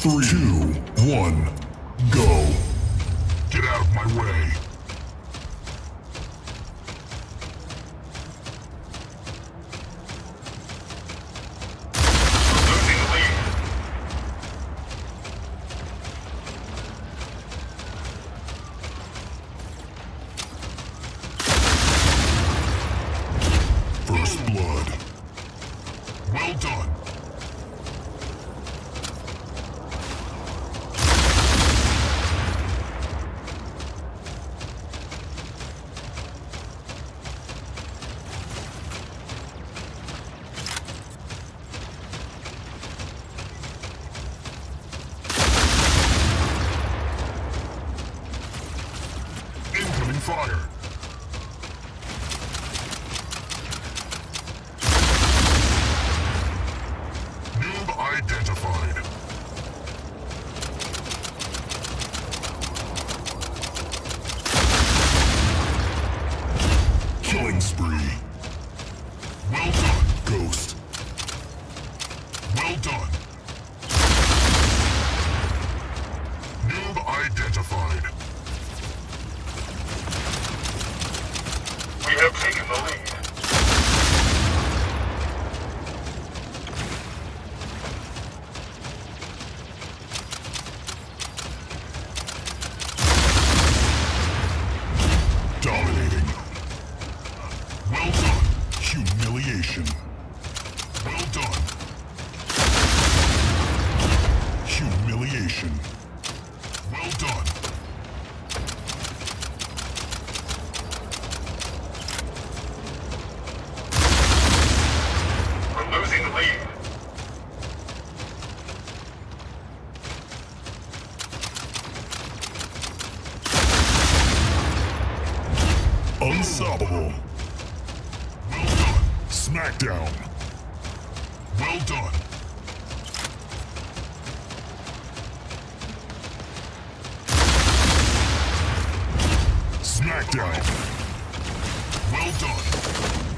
Three, two, one, go. Get out of my way. First blood. Well done. Incoming fire. Humiliation. Well done. We're losing the lead. Unstoppable. Well done. Smackdown. Well done. Smackdown. Well done.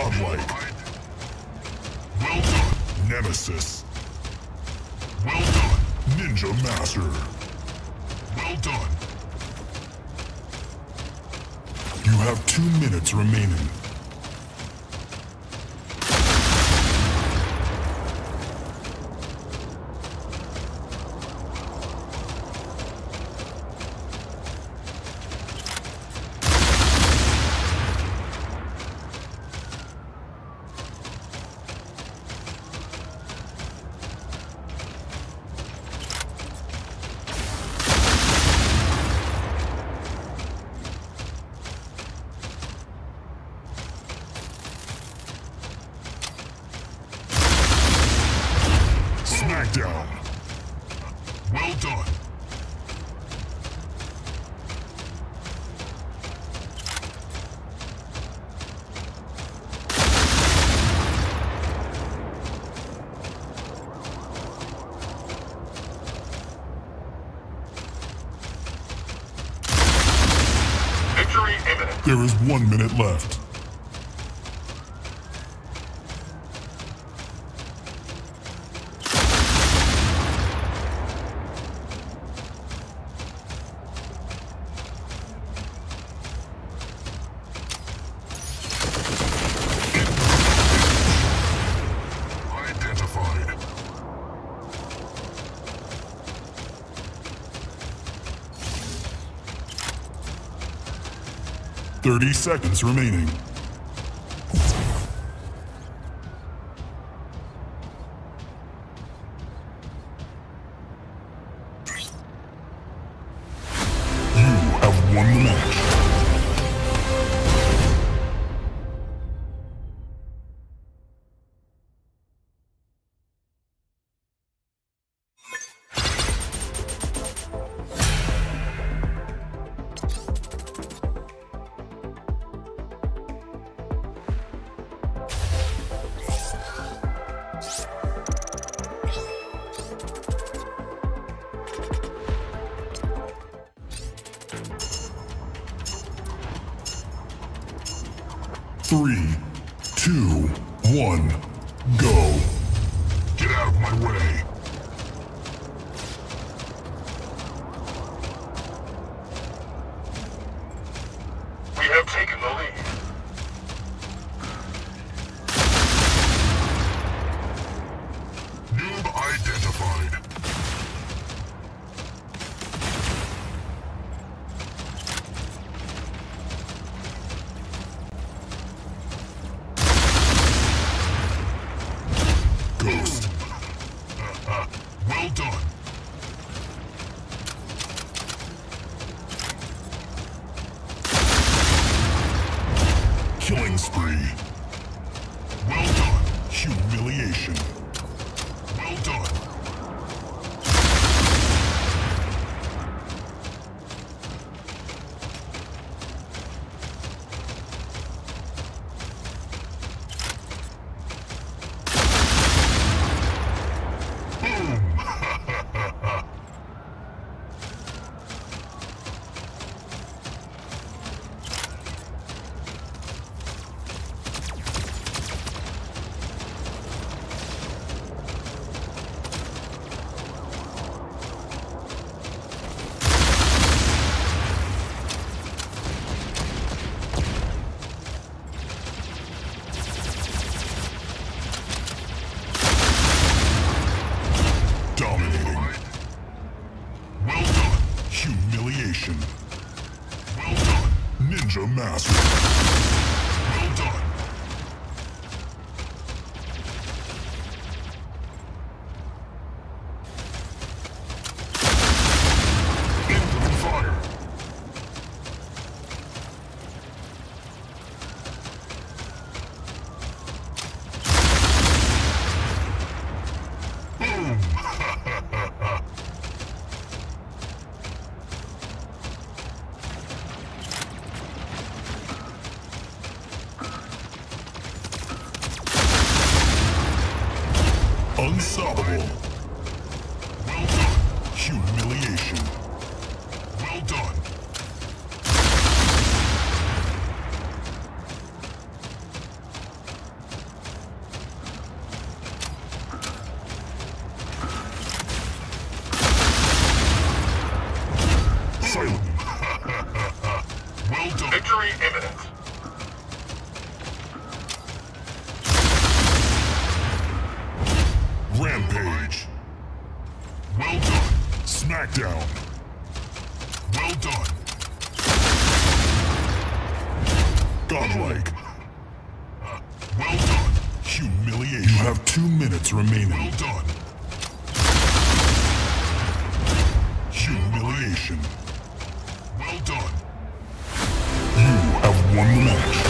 Godlike. Well done. Nemesis. Well done. Ninja Master. Well done. You have two minutes remaining. Smackdown. Well done. Victory imminent. There is one minute left. 30 seconds remaining. You have won the match. Three, two, one, go. Get out of my way. We have taken the lead. Killing Unstoppable. Well done. Humiliation. Well done. Smackdown. Well done. Godlike. Well done. Humiliation. You have two minutes remaining. Well done. Humiliation. Well done. You have won the match.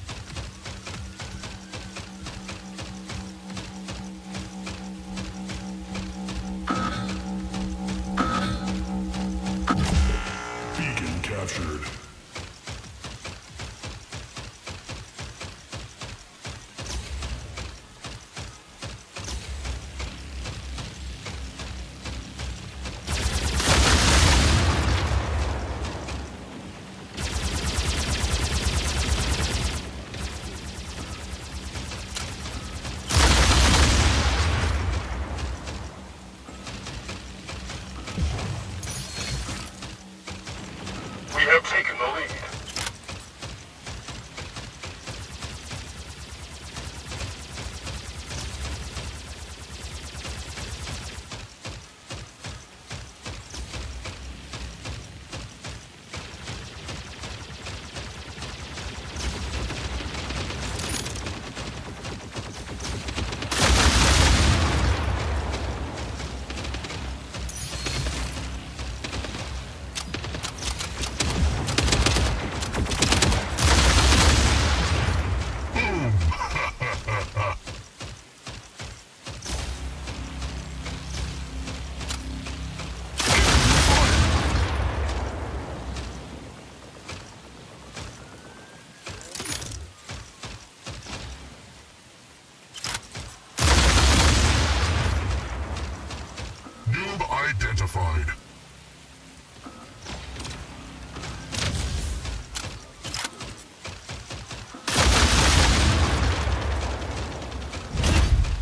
Identified.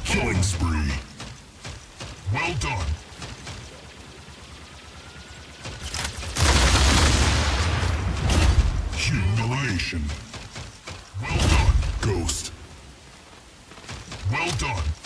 Killing spree. Well done. Humiliation. Well done, Ghost. Well done.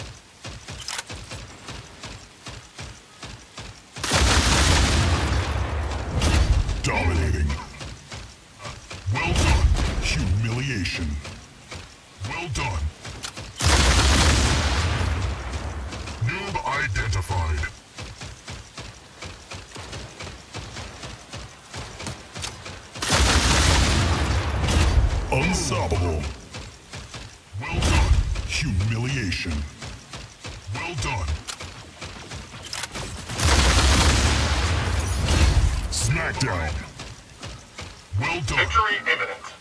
Identified. Unstoppable. Well done. Humiliation. Well done. Smackdown. Well done. Victory imminent.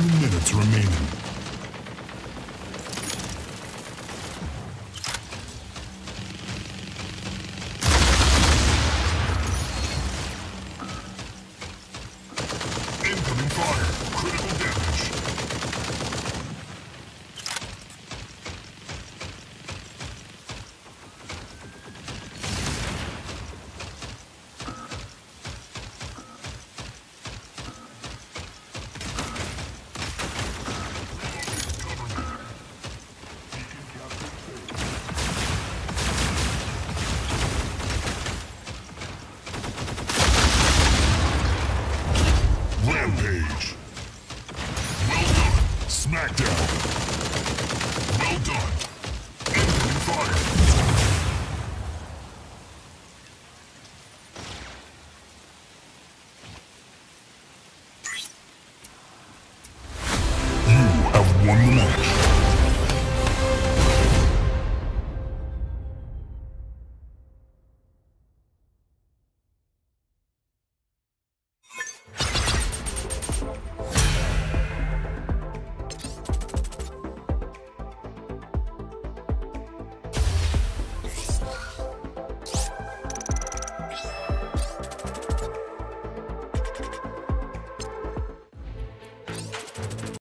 two minutes remaining. Incoming fire!